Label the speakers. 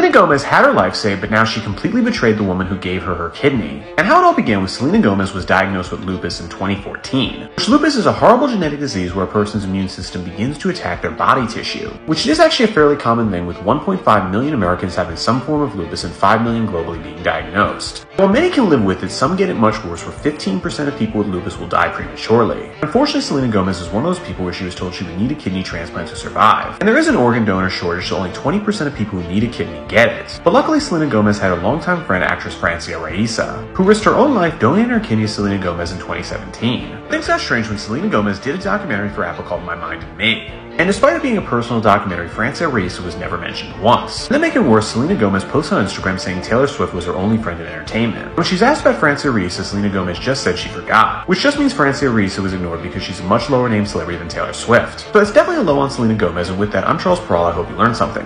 Speaker 1: really Selena Gomez had her life saved, but now she completely betrayed the woman who gave her her kidney. And how it all began was Selena Gomez was diagnosed with lupus in 2014. Which lupus is a horrible genetic disease where a person's immune system begins to attack their body tissue, which is actually a fairly common thing with 1.5 million Americans having some form of lupus and 5 million globally being diagnosed. While many can live with it, some get it much worse where 15% of people with lupus will die prematurely. Unfortunately, Selena Gomez is one of those people where she was told she would need a kidney transplant to survive. And there is an organ donor shortage, so only 20% of people who need a kidney get But luckily, Selena Gomez had her longtime friend actress Francia Raisa, who risked her own life donating her kidney to Selena Gomez in 2017. Things got strange when Selena Gomez did a documentary for Apple called My Mind and Me. And despite it being a personal documentary, Francia Raisa was never mentioned once. And to make it worse, Selena Gomez posted on Instagram saying Taylor Swift was her only friend in entertainment. When she's asked about Francia Raisa, Selena Gomez just said she forgot, which just means Francia Raisa was ignored because she's a much lower name celebrity than Taylor Swift. So it's definitely a low on Selena Gomez, and with that, I'm Charles Peralo. I hope you learned something.